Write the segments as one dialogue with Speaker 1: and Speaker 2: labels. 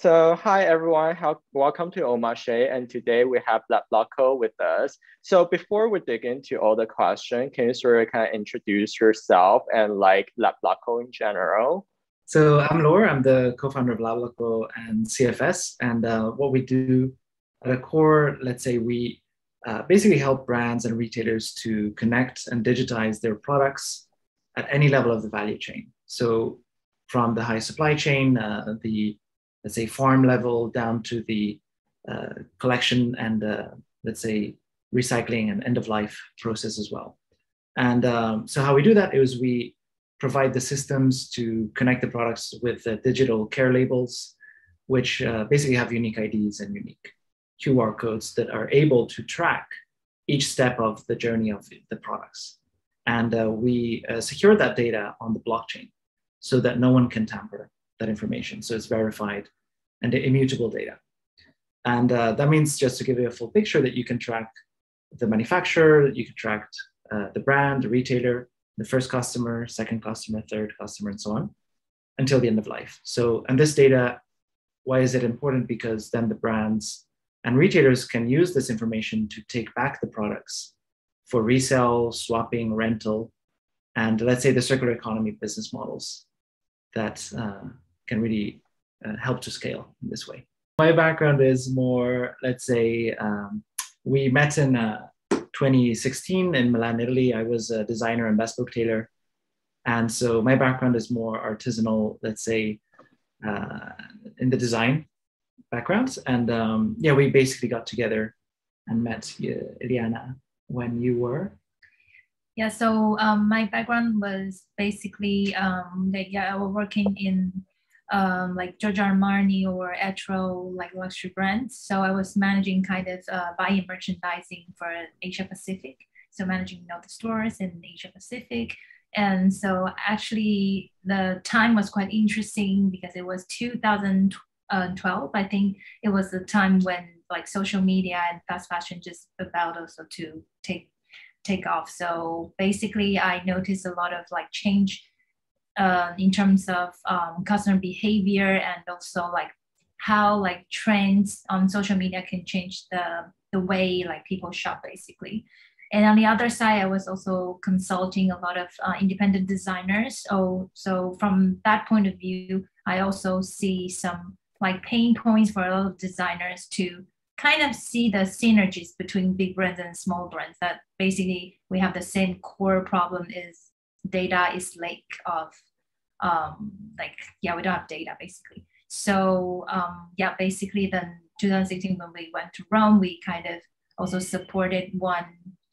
Speaker 1: So hi everyone, How, welcome to AUMARCHE, and today we have Lablaco with us. So before we dig into all the questions, can you sort of kind of introduce yourself and like Lablaco in general?
Speaker 2: So I'm Laura, I'm the co-founder of Lablaco and CFS, and uh, what we do at a core, let's say we uh, basically help brands and retailers to connect and digitize their products at any level of the value chain. So from the high supply chain, uh, the let's say farm level down to the uh, collection and uh, let's say recycling and end of life process as well. And um, so how we do that is we provide the systems to connect the products with the digital care labels, which uh, basically have unique IDs and unique QR codes that are able to track each step of the journey of the products. And uh, we uh, secure that data on the blockchain so that no one can tamper that information. So it's verified and the immutable data. And uh, that means just to give you a full picture that you can track the manufacturer, you can track uh, the brand, the retailer, the first customer, second customer, third customer, and so on until the end of life. So, and this data, why is it important? Because then the brands and retailers can use this information to take back the products for resale, swapping, rental, and let's say the circular economy business models that uh, can really uh, help to scale in this way. My background is more, let's say, um, we met in uh, 2016 in Milan, Italy. I was a designer and bespoke tailor. And so my background is more artisanal, let's say, uh, in the design background. And um, yeah, we basically got together and met uh, Eliana when you were.
Speaker 3: Yeah, so um, my background was basically um, like yeah, I was working in um, like Giorgio Armani or Etro, like luxury brands. So I was managing kind of uh, buying merchandising for Asia Pacific. So managing you know, the stores in Asia Pacific. And so actually the time was quite interesting because it was 2012. I think it was the time when like social media and fast fashion just about also to take take off. So basically I noticed a lot of like change uh, in terms of um, customer behavior and also like how like trends on social media can change the the way like people shop basically. And on the other side i was also consulting a lot of uh, independent designers. So so from that point of view i also see some like pain points for a lot of designers to kind of see the synergies between big brands and small brands that basically we have the same core problem is data is lake of um, like yeah we don't have data basically. So um, yeah basically then 2016 when we went to rome we kind of also supported one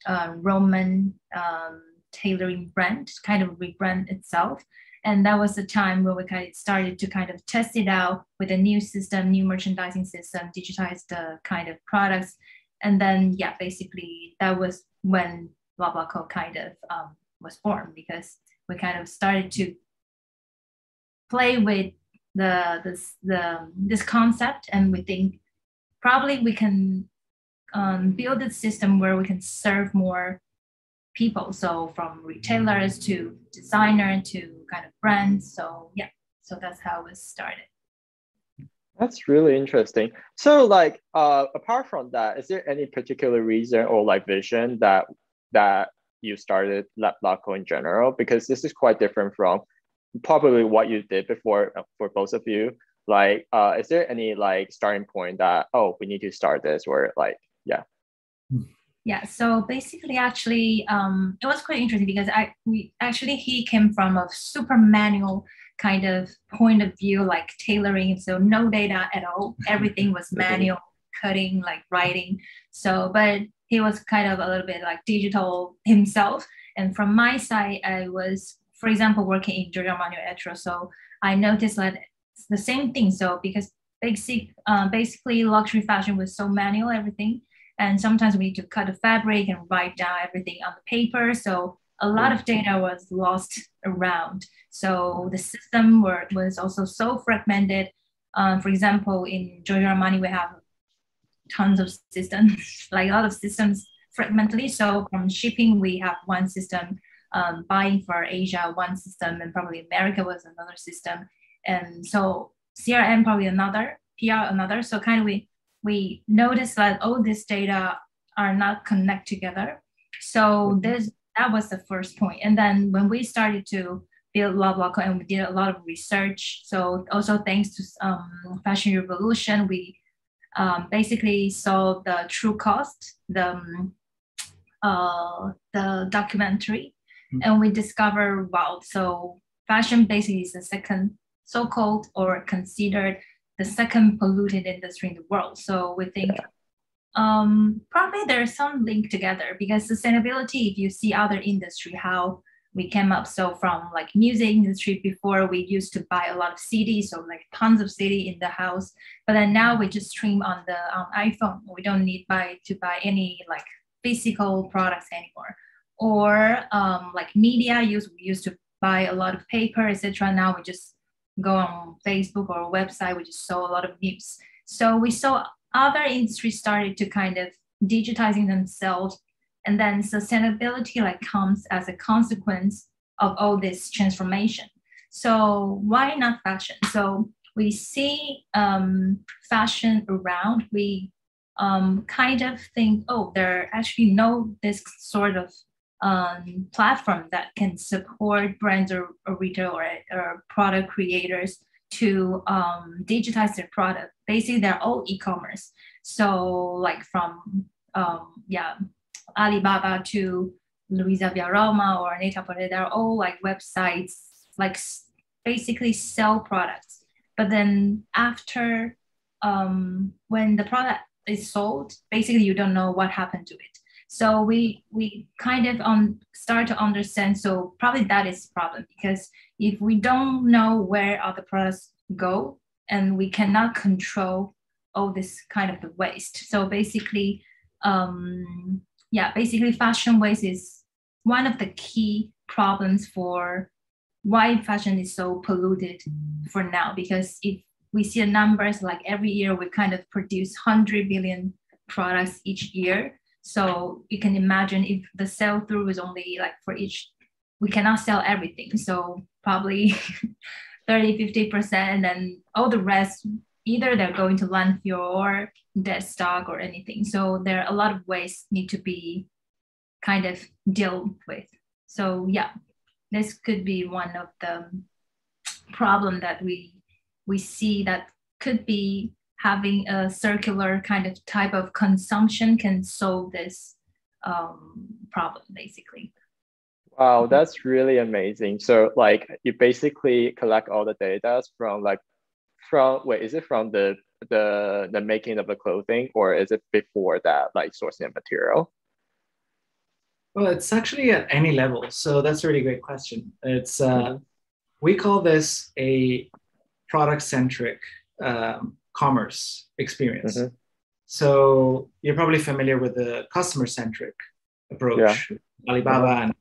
Speaker 3: uh, roman um, tailoring brand kind of rebrand itself. And that was the time where we kind of started to kind of test it out with a new system new merchandising system digitize the kind of products. And then yeah basically that was when Lablaco kind of um, was born because we kind of started to play with the this the this concept and we think probably we can um, build a system where we can serve more people. So from retailers to designer to kind of brands. So yeah. So that's how it started.
Speaker 1: That's really interesting. So like uh, apart from that is there any particular reason or like vision that that you started Lablaco in general? Because this is quite different from probably what you did before uh, for both of you like uh is there any like starting point that oh we need to start this or like yeah?
Speaker 3: Yeah so basically actually um it was quite interesting because i we actually he came from a super manual kind of point of view like tailoring so no data at all. Everything was manual cutting like writing. So but he was kind of a little bit like digital himself. And from my side i was for example, working in Giorgio Armani Etro, so I noticed that it's the same thing. So because basic, uh, basically luxury fashion was so manual, everything, and sometimes we need to cut the fabric and write down everything on the paper. So a lot of data was lost around. So the system were, was also so fragmented. Um, for example, in Giorgio Armani, we have tons of systems, like a lot of systems fragmentally. So from shipping, we have one system um, buying for Asia one system and probably America was another system. And so CRM probably another. PR another. So kind of we we noticed that all this data are not connect together. So this that was the first point. And then when we started to build Lablaco and we did a lot of research. So also thanks to um, Fashion Revolution, we um, basically saw the true cost, the um, uh, the documentary. And we discovered wow. So fashion basically is the second so-called or considered the second polluted industry in the world. So we think um, probably there's some link together because sustainability, if you see other industry, how we came up. So from like music industry before we used to buy a lot of CDs, so like tons of CD in the house. But then now we just stream on the um, iPhone. We don't need buy to buy any like physical products anymore. Or um, like media use, we used to buy a lot of paper, etc. Now we just go on Facebook or website, we just saw a lot of news. So we saw other industries started to kind of digitizing themselves and then sustainability like comes as a consequence of all this transformation so why not fashion so we see um, fashion around we um, kind of think oh there are actually no this sort of um, platform that can support brands or, or retail or, or product creators to um, digitize their product. Basically, they're all e-commerce. So like from um, yeah, Alibaba to LuisaViaRoma or Net-a-Porter, they're all like websites, like basically sell products. But then after um, when the product is sold, basically you don't know what happened to it. So we we kind of um, start to understand. So probably that is the problem because if we don't know where the products go and we cannot control all this kind of the waste. So basically, um, yeah, basically fashion waste is one of the key problems for why fashion is so polluted for now. Because if we see the numbers, like every year we kind of produce 100 billion products each year. So you can imagine if the sell through is only like for each, we cannot sell everything. So probably 30, 50%, and then all the rest, either they're going to landfill or dead stock or anything. So there are a lot of ways need to be kind of dealt with. So yeah, this could be one of the problem that we we see that could be having a circular kind of type of consumption can solve this um, problem basically.
Speaker 1: Wow, that's really amazing. So like you basically collect all the data from like from wait, is it from the the the making of the clothing or is it before that like sourcing material?
Speaker 2: Well, it's actually at any level. So that's a really great question. It's uh, we call this a product centric um, commerce experience. Mm-hmm. So you're probably familiar with the customer centric approach, yeah. Alibaba mm-hmm. and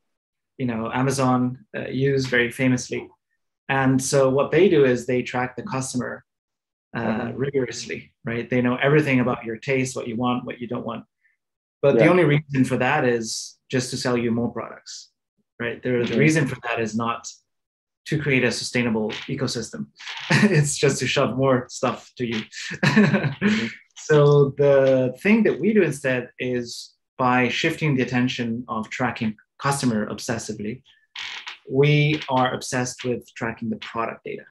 Speaker 2: you know Amazon uh, use very famously. And so what they do is they track the customer uh, mm-hmm. rigorously, right? They know everything about your taste, what you want, what you don't want. But yeah. the only reason for that is just to sell you more products, right? The, mm-hmm. the reason for that is not to create a sustainable ecosystem. it's just to shove more stuff to you. mm-hmm. So the thing that we do instead is by shifting the attention of tracking customer obsessively, we are obsessed with tracking the product data.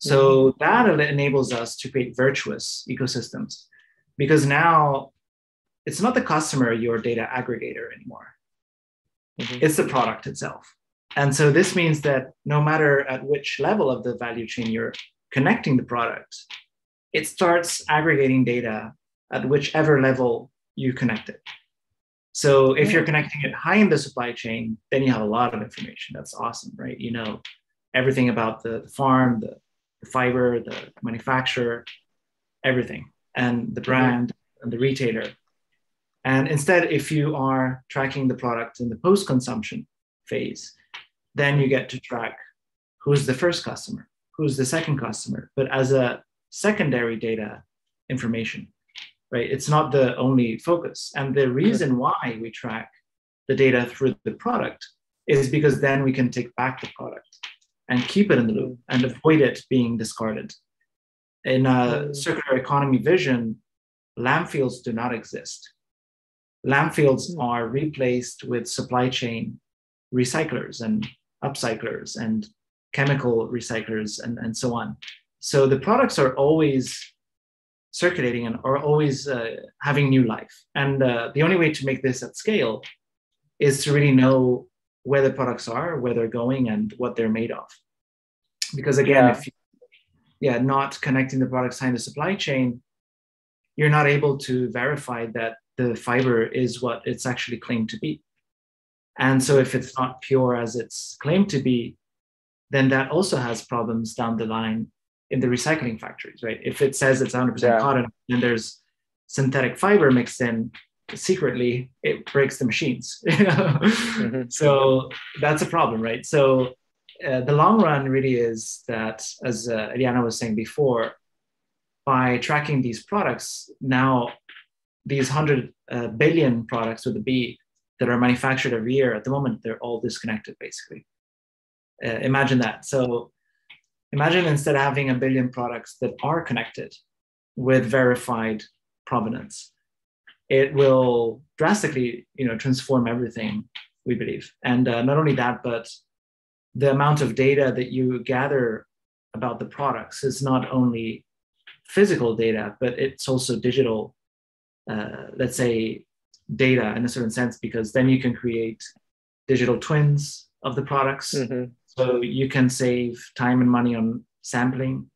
Speaker 2: So mm-hmm. that enables us to create virtuous ecosystems because now it's not the customer, your data aggregator anymore. Mm-hmm. It's the product itself. And so this means that no matter at which level of the value chain you're connecting the product, it starts aggregating data at whichever level you connect it. So if you're connecting it high in the supply chain, then you have a lot of information. That's awesome, right? You know everything about the, the farm, the, the, fiber, the manufacturer, everything, and the brand and the retailer. And instead, if you are tracking the product in the post-consumption phase, then you get to track who's the first customer, who's the second customer, but as a secondary data information right? It's not the only focus. And the reason why we track the data through the product is because then we can take back the product and keep it in the loop and avoid it being discarded. In a circular economy vision, landfills do not exist. Landfills mm. are replaced with supply chain recyclers and upcyclers and chemical recyclers and, and so on. So the products are always circulating and are always uh, having new life. And uh, the only way to make this at scale is to really know where the products are, where they're going, and what they're made of. Because again, yeah. if you, yeah, not connecting the products in the supply chain, you're not able to verify that the fiber is what it's actually claimed to be. And so if it's not pure as it's claimed to be, then that also has problems down the line in the recycling factories, right? If it says it's 100% yeah. cotton and there's synthetic fiber mixed in secretly, it breaks the machines. mm-hmm. So that's a problem, right? So uh, the long run really is that, as uh, Eliana was saying before, by tracking these products, now these 100 uh, billion products with a B that are manufactured every year, at the moment, they're all disconnected basically. Uh, imagine that. So imagine instead of having a billion products that are connected with verified provenance, it will drastically you know, transform everything, we believe. And uh, not only that, but the amount of data that you gather about the products is not only physical data, but it's also digital uh, let's say, data in a certain sense, because then you can create digital twins of the products. Mm-hmm. So you can save time and money on sampling.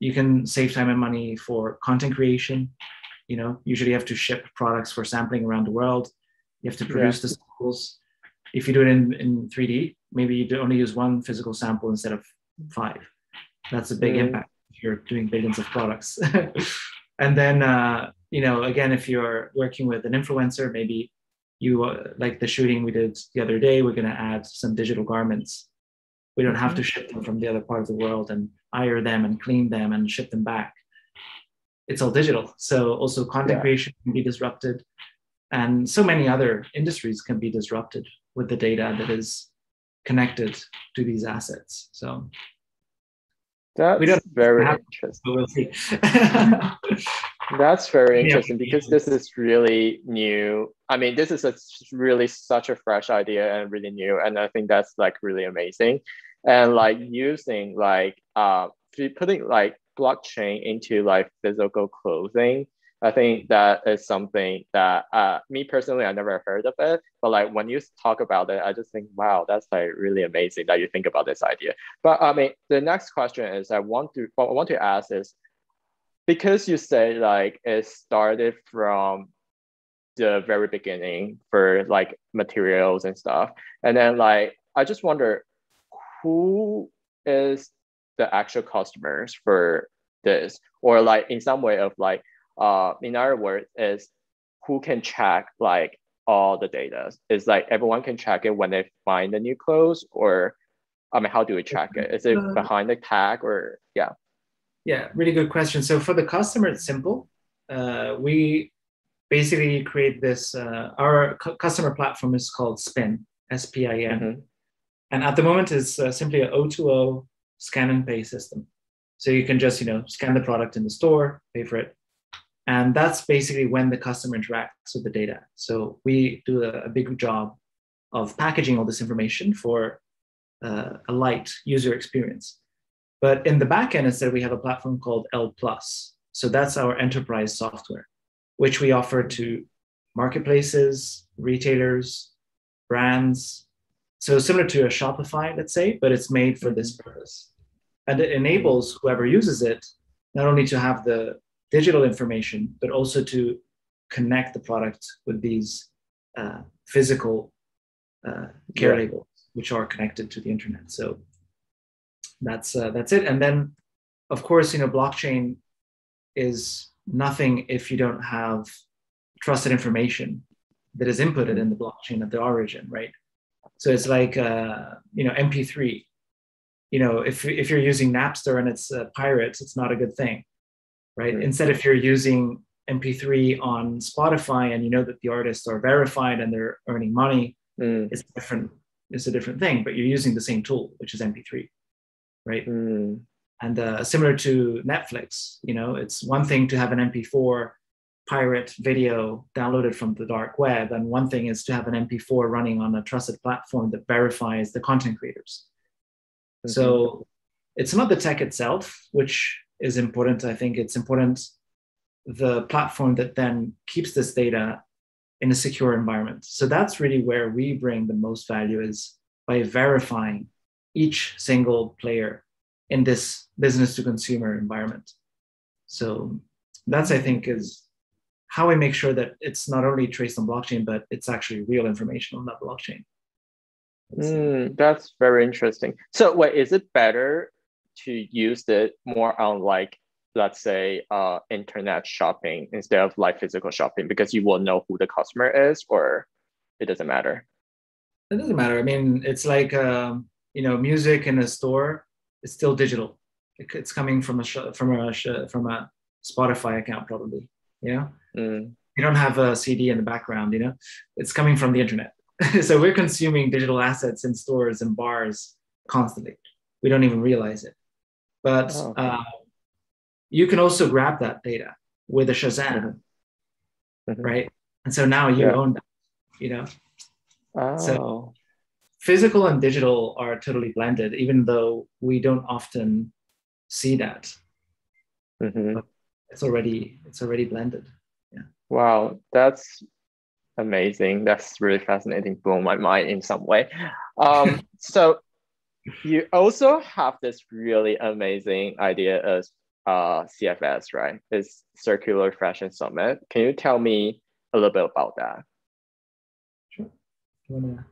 Speaker 2: You can save time and money for content creation. You know, usually you have to ship products for sampling around the world. You have to produce yeah. the samples. If you do it in, in 3D, maybe you only use one physical sample instead of five. That's a big mm-hmm. impact if you're doing billions of products. and then uh, you know, again, if you're working with an influencer, maybe you uh, like the shooting we did the other day, we're going to add some digital garments. We don't have to mm-hmm. ship them from the other part of the world and iron them and clean them and ship them back. It's all digital. So also content yeah. creation can be disrupted. And so many other industries can be disrupted with the data that is connected to these assets. So
Speaker 1: that's we don't very interesting. We'll see. That's very interesting yeah. because this is really new. I mean, this is a really such a fresh idea and really new, and I think that's like really amazing. And like using like uh putting like blockchain into like physical clothing, I think that is something that uh me personally I never heard of it, but like when you talk about it, I just think wow, that's like really amazing that you think about this idea. But I mean, the next question is I want to what I want to ask is because you say like it started from the very beginning for like materials and stuff and then like i just wonder who is the actual customers for this? Or like in some way of like uh in other words is who can check like all the data? Is like everyone can check it when they find the new clothes or i mean how do we check it? Is it uh, behind the tag or yeah
Speaker 2: yeah, really good question. So for the customer, it's simple. Uh, we basically create this. Uh, our customer platform is called Spin, S P I N, mm-hmm. and at the moment it's uh, simply a O2O scan and pay system. So you can just you know scan the product in the store, pay for it, and that's basically when the customer interacts with the data. So we do a, a big job of packaging all this information for uh, a light user experience. But in the backend, instead, we have a platform called L Plus. So that's our enterprise software, which we offer to marketplaces, retailers, brands. So similar to a Shopify, let's say, but it's made for this purpose. And it enables whoever uses it not only to have the digital information, but also to connect the product with these uh, physical uh, care yeah. labels, which are connected to the internet. So that's uh, that's it. And then of course you know blockchain is nothing if you don't have trusted information that is inputted in the blockchain at the origin right? So it's like uh, you know mp3 you know if, if you're using napster and it's uh, pirates it's not a good thing right? Mm-hmm. instead if you're using mp3 on spotify and you know that the artists are verified and they're earning money mm. it's different it's a different thing but you're using the same tool which is mp3 right? Mm. and uh, similar to Netflix, you know, it's one thing to have an MP4 pirate video downloaded from the dark web, and one thing is to have an MP4 running on a trusted platform that verifies the content creators. Mm-hmm. So it's not the tech itself, which is important. I think it's important the platform that then keeps this data in a secure environment. So that's really where we bring the most value is by verifying each single player in this business to consumer environment. So that's I think is how we make sure that it's not only traced on blockchain, but it's actually real information on that blockchain.
Speaker 1: Mm, that's very interesting. So wait, is it better to use it more on like let's say uh, internet shopping instead of like physical shopping because you will know who the customer is or it doesn't matter
Speaker 2: it doesn't matter i mean it's like um, you know music in a store it's still digital it's coming from a from a from a spotify account probably you know mm. you don't have a cd in the background you know it's coming from the internet so we're consuming digital assets in stores and bars constantly we don't even realize it but oh, okay. uh, you can also grab that data with a Shazam, mm-hmm. right? And so now you yeah. own that, you know? Oh. So physical and digital are totally blended, even though we don't often see that. Mm-hmm. It's already it's already blended. Yeah.
Speaker 1: Wow, that's amazing. That's really fascinating. Blow my mind in some way. Um, so you also have this really amazing idea as uh, CFS, right? It's Circular Fashion Summit. Can you tell me a little bit about that?
Speaker 3: Sure.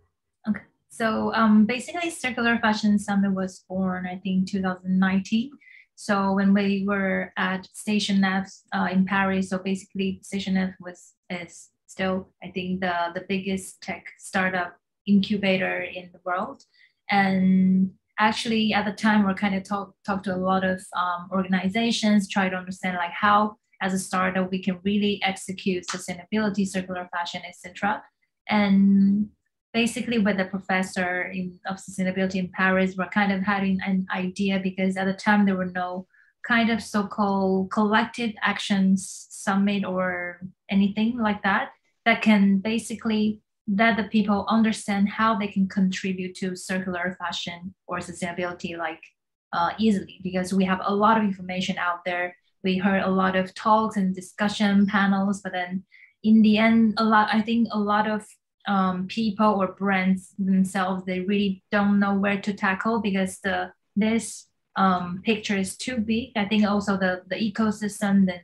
Speaker 3: So um, basically, Circular Fashion Summit was born, I think, 2019. So when we were at Station F uh, in Paris, so basically Station F was is still, I think, the the biggest tech startup incubator in the world, and actually at the time we're kind of talk talk to a lot of um, organizations try to understand like how as a startup we can really execute sustainability circular fashion etc and basically with the professor in, of sustainability in paris we're kind of having an idea because at the time there were no kind of so-called collective actions summit or anything like that that can basically that the people understand how they can contribute to circular fashion or sustainability like uh, easily. Because we have a lot of information out there. We heard a lot of talks and discussion panels but then in the end a lot i think a lot of um, people or brands themselves they really don't know where to tackle because the this um, picture is too big i think also the the ecosystem that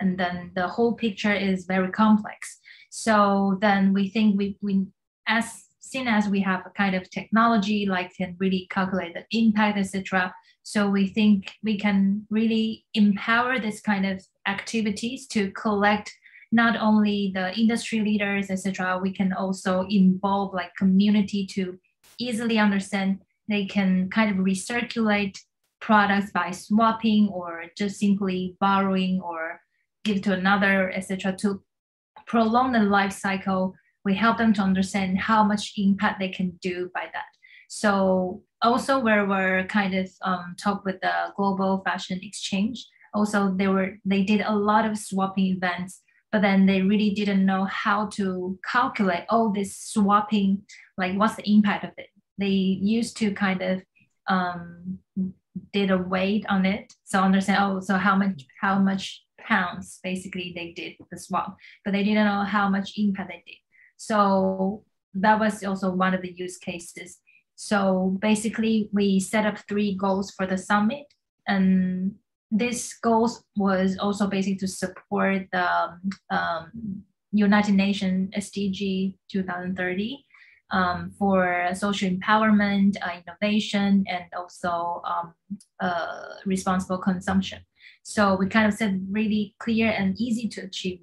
Speaker 3: and then the whole picture is very complex so then we think we, we as soon as we have a kind of technology like can really calculate the impact, etc. So we think we can really empower this kind of activities to collect not only the industry leaders, etc. We can also involve like community to easily understand. They can kind of recirculate products by swapping or just simply borrowing or give to another, etc. To prolong the life cycle, we help them to understand how much impact they can do by that. So also where we're kind of um, talk with the global fashion exchange, also they were they did a lot of swapping events, but then they really didn't know how to calculate all this swapping, like what's the impact of it. They used to kind of um, did a weight on it, so understand oh so how much how much pounds basically they did the swap, but they didn't know how much impact they did. So that was also one of the use cases. So basically, we set up three goals for the summit, and this goals was also basically to support the um, United Nations SDG 2030 um, for social empowerment, uh, innovation, and also um, uh, responsible consumption. So we kind of set really clear and easy to achieve,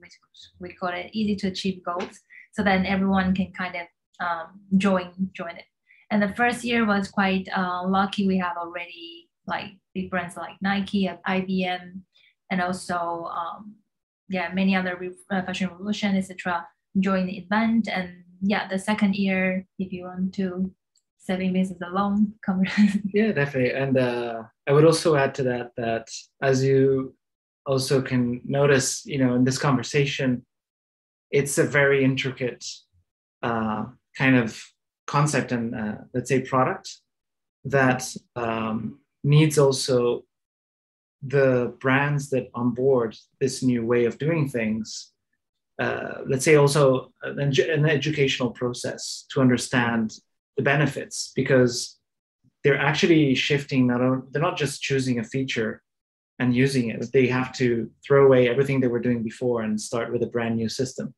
Speaker 3: we call it easy to achieve goals. So then everyone can kind of um, join join it. And the first year was quite uh, lucky. We have already like big brands like Nike, IBM, and also um, yeah many other re- uh, fashion revolution etc. join the event. And yeah, the second year, if you want to saving is a long conversation.
Speaker 2: yeah, definitely. And uh, I would also add to that that as you also can notice, you know, in this conversation, it's a very intricate uh, kind of concept and uh, let's say product that um, needs also the brands that onboard this new way of doing things uh, let's say also an, an, educational process to understand the benefits because they're actually shifting not only, they're not just choosing a feature and using it they have to throw away everything they were doing before and start with a brand new system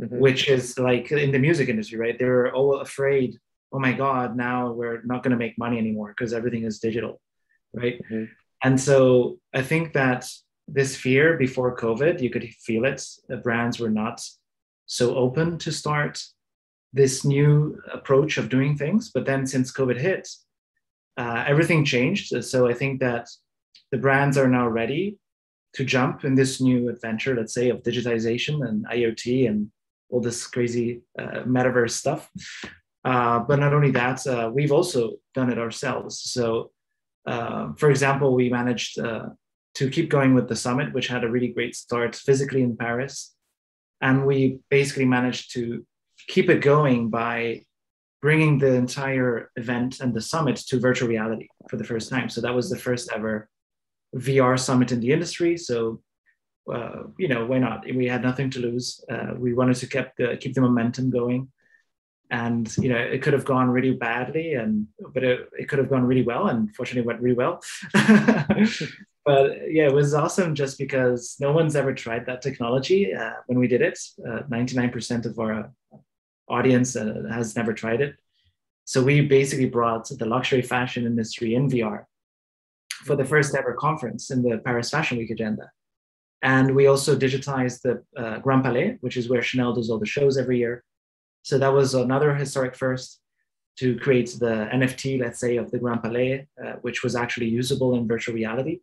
Speaker 2: mm-hmm. which is like in the music industry right they're all afraid oh my god now we're not going to make money anymore because everything is digital right mm-hmm. and so i think that this fear before COVID, you could feel it. The brands were not so open to start this new approach of doing things. But then since COVID hit, uh, everything changed. So I think that the brands are now ready to jump in this new adventure, let's say, of digitization and IoT and all this crazy uh, metaverse stuff. Uh, but not only that, uh, we've also done it ourselves. So, uh, for example, we managed uh, to keep going with the summit, which had a really great start physically in Paris. And we basically managed to keep it going by bringing the entire event and the summit to virtual reality for the first time. So that was the first ever VR summit in the industry. So, uh, you know, why not? We had nothing to lose. We wanted to keep the, keep the momentum going. And, you know, it could have gone really badly, and but it, it could have gone really well. And fortunately, went really well. but yeah, it was awesome just because no one's ever tried that technology uh, when we did it. Uh, 99% of our audience uh, has never tried it. So we basically brought the luxury fashion industry in VR for the first ever conference in the Paris Fashion Week agenda. And we also digitized the uh, Grand Palais, which is where Chanel does all the shows every year. So that was another historic first to create the NFT, let's say, of the Grand Palais, uh, which was actually usable in virtual reality.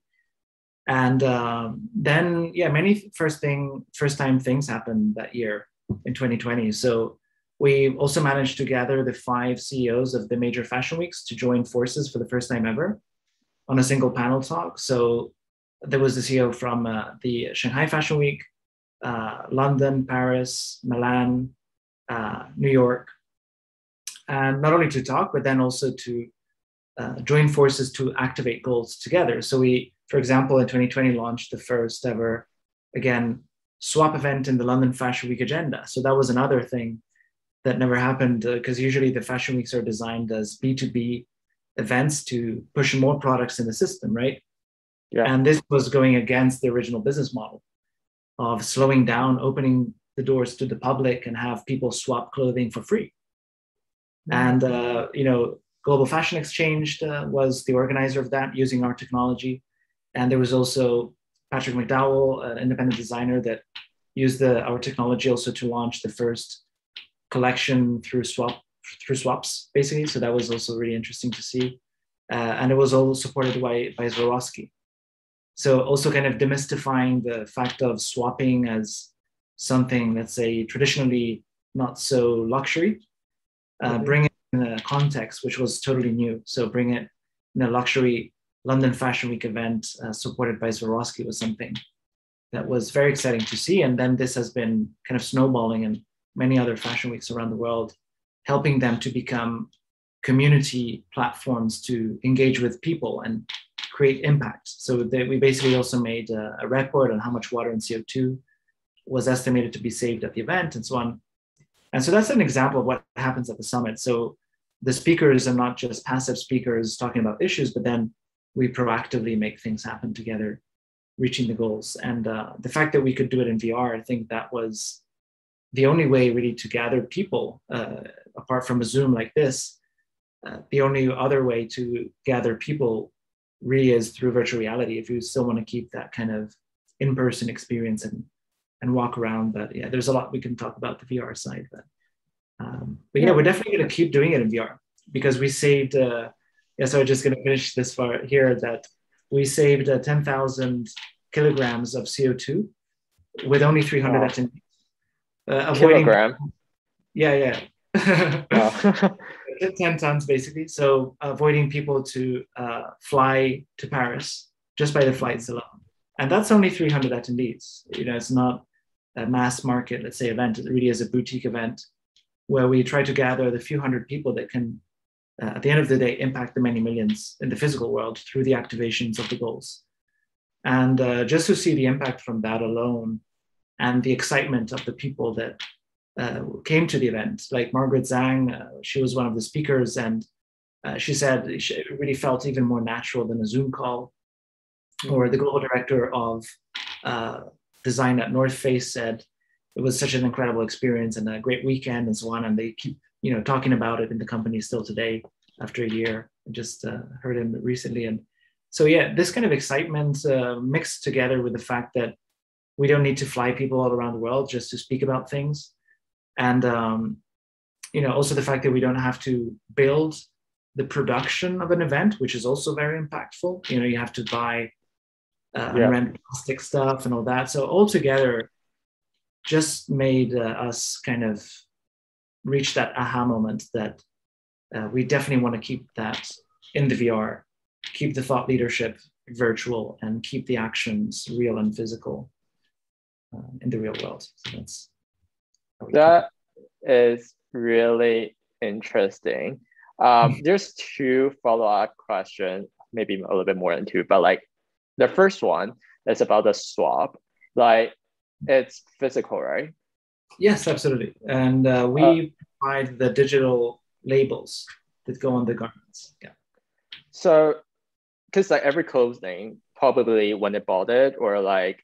Speaker 2: And um, then yeah many first thing first time things happened that year in 2020 so we also managed to gather the five ceos of the major fashion weeks to join forces for the first time ever on a single panel talk. So there was the ceo from uh, the shanghai fashion week uh, london paris milan uh, new york and not only to talk but then also to uh, join forces to activate goals together so we for example, in 2020, launched the first ever, again, swap event in the London Fashion Week agenda. So that was another thing that never happened because uh, usually the fashion weeks are designed as B2B events to push more products in the system, right? Yeah. And this was going against the original business model of slowing down, opening the doors to the public and have people swap clothing for free. And, uh, you know, Global Fashion Exchange uh, was the organizer of that using our technology. And there was also Patrick McDowell, an independent designer that used the, our technology also to launch the first collection through swap through swaps, basically. So that was also really interesting to see. Uh, and it was all supported by, by Swarovski. So also kind of demystifying the fact of swapping as something, let's say, traditionally not so luxury, uh, mm-hmm. bring it in a context which was totally new. So bring it in a luxury London Fashion Week event uh, supported by Swarovski was something that was very exciting to see. And then this has been kind of snowballing in many other fashion weeks around the world, helping them to become community platforms to engage with people and create impact. So they, we basically also made a, a report on how much water and CO2 was estimated to be saved at the event and so on. And so that's an example of what happens at the summit. So the speakers are not just passive speakers talking about issues, but then we proactively make things happen together, reaching the goals. And uh, the fact that we could do it in VR, I think that was the only way really to gather people uh, apart from a Zoom like this. Uh, the only other way to gather people really is through virtual reality if you still want to keep that kind of in-person experience and and walk around but yeah there's a lot we can talk about the vr side but um, but yeah we're definitely going to keep doing it in vr because we saved uh, yeah, so I'm just going to finish this part here that we saved uh, 10,000 kilograms of CO2 with only 300 attendees.
Speaker 1: Uh, avoiding, Kilogram.
Speaker 2: Yeah, yeah. 10 tons basically. So avoiding people to uh, fly to Paris just by the flights alone. And that's only 300 attendees. You know, it's not a mass market, let's say, event. It really is a boutique event where we try to gather the few hundred people that can, uh, at the end of the day, impact the many millions in the physical world through the activations of the goals. And uh, just to see the impact from that alone and the excitement of the people that uh, came to the event, like Margaret Zhang, uh, she was one of the speakers, and uh, she said it really felt even more natural than a Zoom call. Or the global director of uh, design at North Face said it was such an incredible experience and a great weekend and so on. And they keep, you know, talking about it in the company still today after a year. I just uh, heard him recently. And so, yeah, this kind of excitement uh, mixed together with the fact that we don't need to fly people all around the world just to speak about things. And, um, you know, also the fact that we don't have to build the production of an event, which is also very impactful. You know, you have to buy uh, yeah. plastic stuff and all that. So altogether, just made uh, us kind of reach that aha moment that uh, we definitely want to keep that in the VR, keep the thought leadership virtual, and keep the actions real and physical uh, in the real world. So that's
Speaker 1: that is really interesting. Um, there's two follow-up questions, maybe a little bit more than two, but like the first one is about the swap. Like it's physical, right?
Speaker 2: Yes, absolutely. And uh, we uh, provide the digital labels that go on the garments. Yeah.
Speaker 1: So, because like every clothing, probably when they bought it or like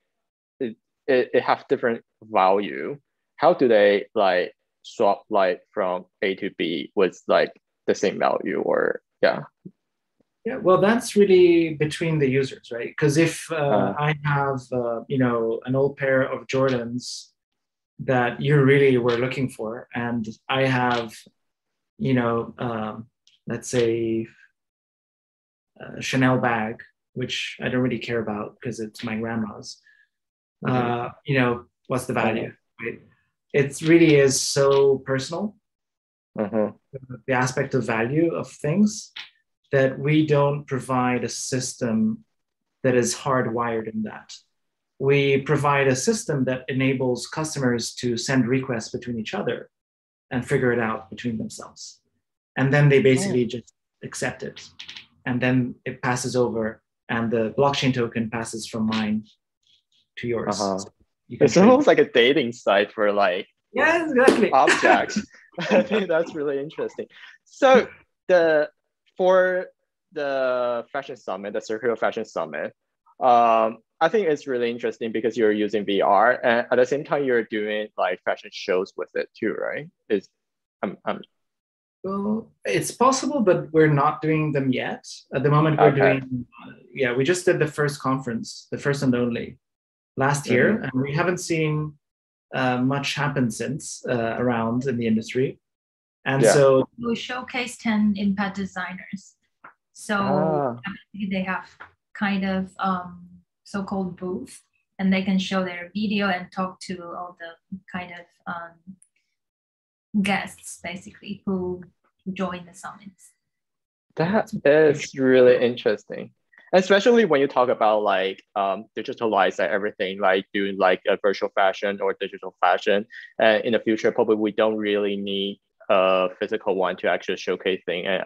Speaker 1: it, it, it have different value. How do they like swap like from A to B with like the same value or yeah?
Speaker 2: Yeah, well, that's really between the users, right? Because if uh, uh, I have, uh, you know, an old pair of Jordans that you really were looking for, and I have, you know, um, let's say a Chanel bag, which I don't really care about because it's my grandma's. Mm-hmm. Uh, you know, what's the value? Right? It really is so personal. Mm-hmm. The aspect of value of things that we don't provide a system that is hardwired in that. We provide a system that enables customers to send requests between each other and figure it out between themselves. And then they basically oh. just accept it. And then it passes over, and the blockchain token passes from mine to yours. Uh-huh. So
Speaker 1: you it's almost like a dating site for like
Speaker 2: yeah, exactly.
Speaker 1: objects. I think that's really interesting. So the for the fashion summit, the Circular Fashion Summit, um, I think it's really interesting because you're using VR and at the same time you're doing like fashion shows with it too, right? Is um, um,
Speaker 2: well, it's possible, but we're not doing them yet. At the moment, we're okay. doing, uh, yeah, we just did the first conference, the first and only, last year, mm-hmm. and we haven't seen uh, much happen since uh, around in the industry. And yeah. so
Speaker 3: we showcase 10 impact designers. So ah. they have kind of um, so-called booth and they can show their video and talk to all the kind of um, guests basically who join the summits.
Speaker 1: That is really interesting. Especially when you talk about like um, digitalize everything, like doing like a virtual fashion or digital fashion. And in the future, probably we don't really need a physical one to actually showcase thing and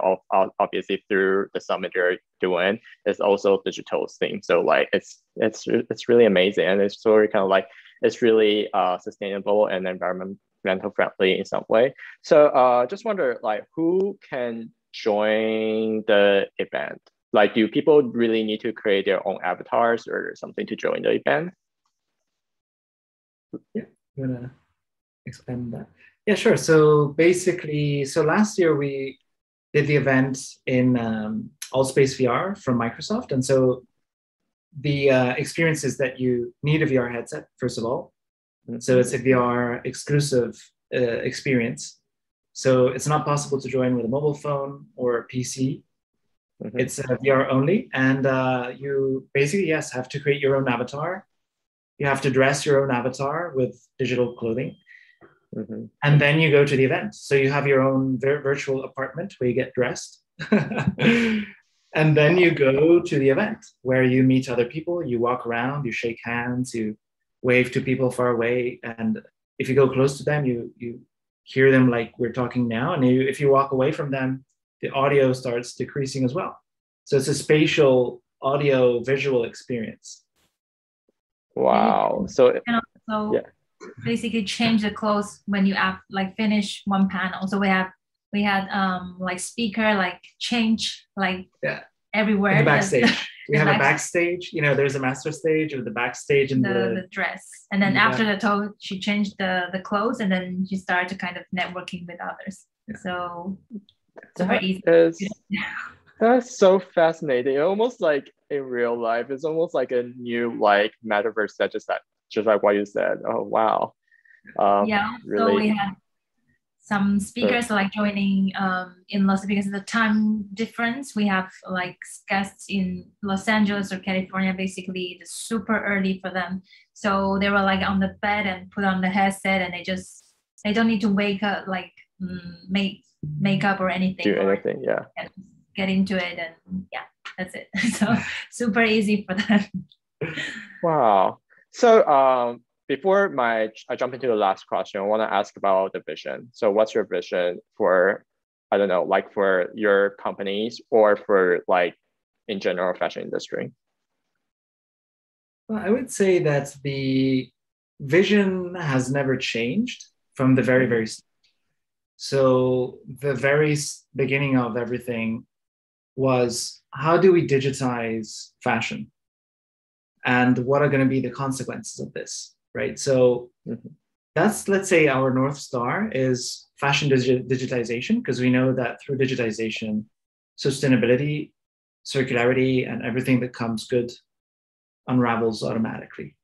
Speaker 1: obviously through the summit you're doing it's also digital thing. So like it's it's it's really amazing and it's sort of kind of like it's really uh, sustainable and environmental friendly in some way. So uh just wonder like who can join the event? Like do people really need to create their own avatars or something to join the event?
Speaker 2: Yeah you wanna expand that yeah, sure. So basically, so last year we did the event in um, Altspace VR from Microsoft. And so the uh, experience is that you need a VR headset, first of all. So it's a VR exclusive uh, experience. So it's not possible to join with a mobile phone or a PC. Mm-hmm. It's uh, VR only. And uh, you basically, yes, have to create your own avatar. You have to dress your own avatar with digital clothing
Speaker 1: Mm-hmm.
Speaker 2: And then you go to the event. So you have your own vir- virtual apartment where you get dressed. and then you go to the event where you meet other people, you walk around, you shake hands, you wave to people far away. And if you go close to them, you, you hear them like we're talking now. And you, if you walk away from them, the audio starts decreasing as well. So it's a spatial audio visual experience.
Speaker 1: Wow. So,
Speaker 3: so yeah. Basically change the clothes when you have like finish one panel. So we have we had um like speaker like change like
Speaker 2: yeah
Speaker 3: everywhere.
Speaker 2: In the backstage. we have a backstage. You know, there's a master stage with the backstage and
Speaker 3: the,
Speaker 2: the,
Speaker 3: the dress. And then after the toe, she changed the the clothes and then she started to kind of networking with others. Yeah. So super
Speaker 1: that
Speaker 3: easy.
Speaker 1: Is, that's so fascinating. Almost like in real life, it's almost like a new like metaverse that just that just like what you said. Oh wow.
Speaker 3: Um, yeah. Really, so we had some speakers like joining um, in Los because of the time difference. We have like guests in Los Angeles or California. Basically, it's super early for them, so they were like on the bed and put on the headset, and they just they don't need to wake up like mm, make makeup or anything.
Speaker 1: Do anything, yeah.
Speaker 3: Get, get into it, and yeah, that's it. so super easy for them.
Speaker 1: wow. So um, before my I jump into the last question, I want to ask about the vision. So what's your vision for I don't know, like for your companies or for like in general fashion industry?
Speaker 2: Well, I would say that the vision has never changed from the very, very. So the very beginning of everything was how do we digitize fashion? And what are going to be the consequences of this? right? So mm-hmm. that's, let's say, our North Star is fashion digi- digitization, because we know that through digitization, sustainability, circularity, and everything that comes good unravels automatically.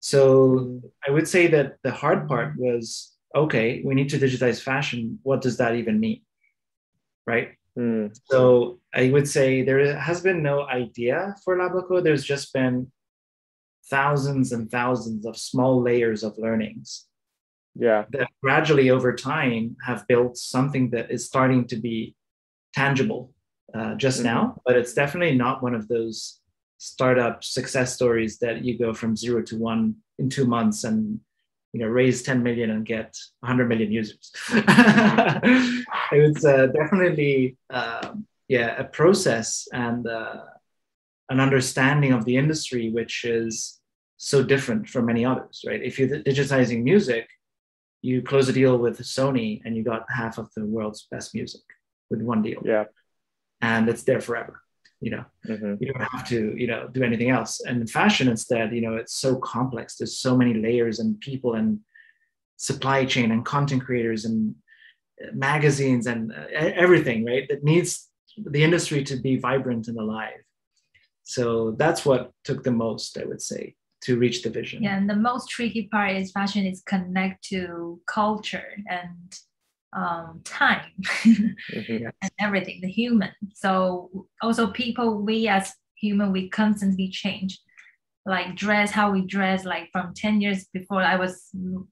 Speaker 2: So I would say that the hard part was okay, we need to digitize fashion. What does that even mean? Right?
Speaker 1: Mm.
Speaker 2: So I would say there has been no idea for Lablaco. There's just been thousands and thousands of small layers of learnings
Speaker 1: yeah.
Speaker 2: that gradually over time have built something that is starting to be tangible uh, just mm-hmm. now. But it's definitely not one of those startup success stories that you go from zero to one in two months and you know raise 10 million and get 100 million users. It's uh, definitely uh, yeah a process and uh, an understanding of the industry which is so different from many others, right? If you're digitizing music, you close a deal with Sony and you got half of the world's best music with one deal.
Speaker 1: Yeah.
Speaker 2: And it's there forever. You know,
Speaker 1: mm-hmm.
Speaker 2: you don't have to, you know, do anything else. And in fashion instead, you know, it's so complex. There's so many layers and people and supply chain and content creators and uh, magazines and uh, everything, right? That needs the industry to be vibrant and alive. So that's what took the most, I would say to reach the vision.
Speaker 3: Yeah, and the most tricky part is fashion is connect to culture and um, time mm-hmm. and everything, the human. So also people, we as human, we constantly change. Like dress, how we dress, like from 10 years before I was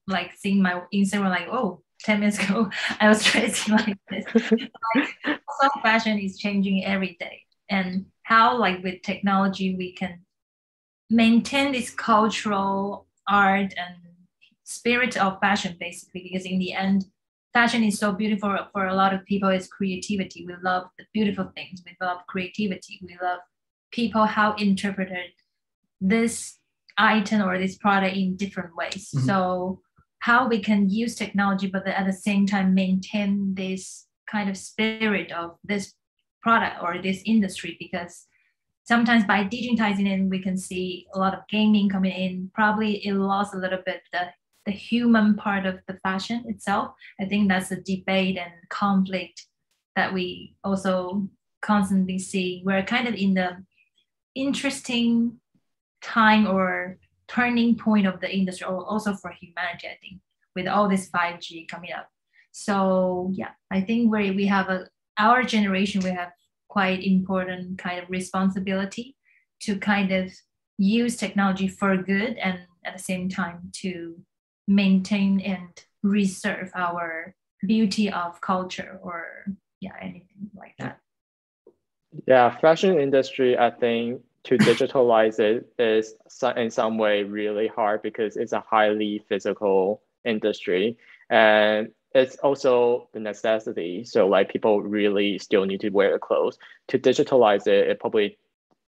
Speaker 3: like seeing my Instagram, like, oh, 10 minutes ago, I was dressing like this. like, also fashion is changing every day. And how like with technology we can maintain this cultural art and spirit of fashion basically because in the end fashion is so beautiful for a lot of people it's creativity. We love the beautiful things. We love creativity. We love people how interpreted this item or this product in different ways. Mm-hmm. so how we can use technology but at the same time maintain this kind of spirit of this product or this industry because sometimes by digitizing it, we can see a lot of gaming coming in. Probably it lost a little bit the, the human part of the fashion itself. I think that's a debate and conflict that we also constantly see. We're kind of in the interesting time or turning point of the industry, or also for humanity, I think, with all this 5G coming up. So yeah, I think we we have a our generation we have quite important kind of responsibility to kind of use technology for good and at the same time to maintain and reserve our beauty of culture or yeah anything like that.
Speaker 1: Yeah fashion industry i think to digitalize it is in some way really hard because it's a highly physical industry. And it's also the necessity. So like people really still need to wear clothes. To digitalize it it probably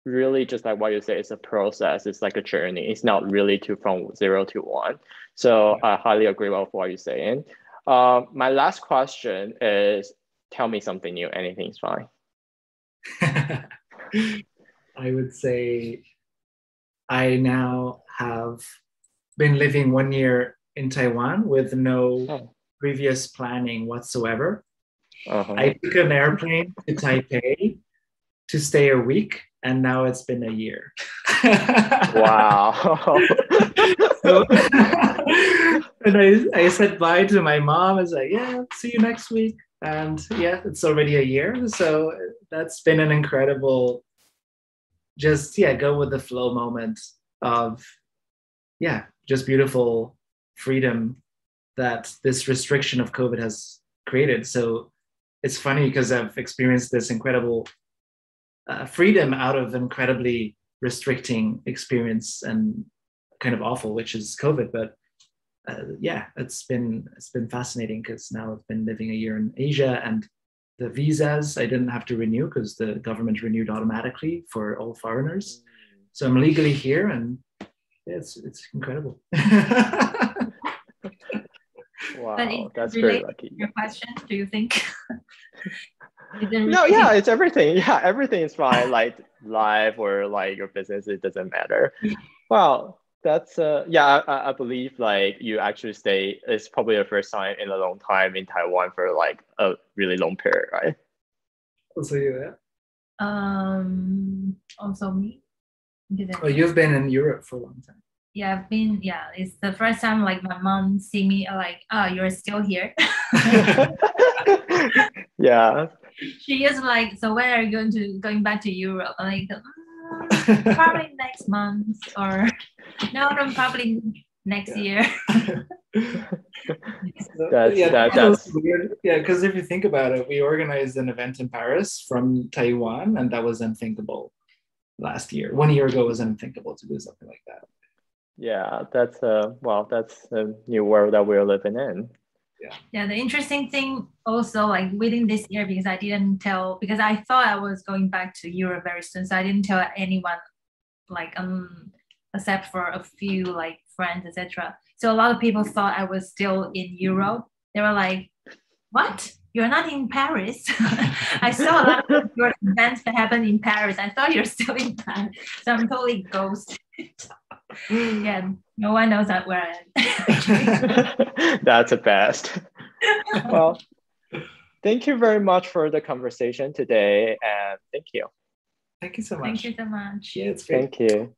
Speaker 1: really just like what you say it's a process. It's like a journey. It's not really to from zero to one. So i highly agree with what you're saying. Um, my last question is tell me something new. Anything's fine.
Speaker 2: I would say I now have been living one year in Taiwan with no oh. Previous planning whatsoever. Uh-huh. I took an airplane to Taipei to stay a week, and now it's been a year.
Speaker 1: wow.
Speaker 2: so, and I, I said bye to my mom. I was like, yeah, see you next week. And yeah, it's already a year. So that's been an incredible just yeah go with the flow moment of yeah just beautiful freedom that this restriction of covid has created so it's funny because i've experienced this incredible uh, freedom out of incredibly restricting experience and kind of awful which is covid but uh, yeah it's been it's been fascinating because now i've been living a year in asia and the visas I didn't have to renew because the government renewed automatically for all foreigners. So I'm legally here, and it's it's incredible.
Speaker 1: wow, that's very lucky.
Speaker 3: Your question? Do you think?
Speaker 1: no, yeah, it's everything. Yeah, everything is fine. like life or like your business, it doesn't matter. Well, that's uh yeah I, I believe like you actually stay it's probably the first time in a long time in taiwan for like a really long period right
Speaker 2: also you yeah
Speaker 3: um also me
Speaker 2: oh you've been in europe for a long time
Speaker 3: yeah i've been yeah it's the first time like my mom see me like oh you're still here
Speaker 1: yeah
Speaker 3: she is like so when are you going to going back to europe I'm like um, probably next month or no, no, probably next year.
Speaker 1: that's, yeah, that, that's
Speaker 2: weird. Yeah, because if you think about it, we organized an event in Paris from Taiwan, and that was unthinkable last year. One year ago was unthinkable to do something like that.
Speaker 1: Yeah, that's uh well, that's a new world that we're living in.
Speaker 3: Yeah. Yeah the interesting thing also like within this year because i didn't tell because i thought i was going back to europe very soon so i didn't tell anyone like um except for a few like friends etc so a lot of people thought i was still in europe. They were like what? You're not in paris? I saw a lot of your events that happened in paris. I thought you're still in paris. So i'm totally ghosted yeah, no one knows that where I
Speaker 1: am. That's the best. well, thank you very much for the conversation today, and thank you.
Speaker 2: Thank you so much.
Speaker 3: Thank you so much.
Speaker 2: Yeah, it's great.
Speaker 1: Thank you.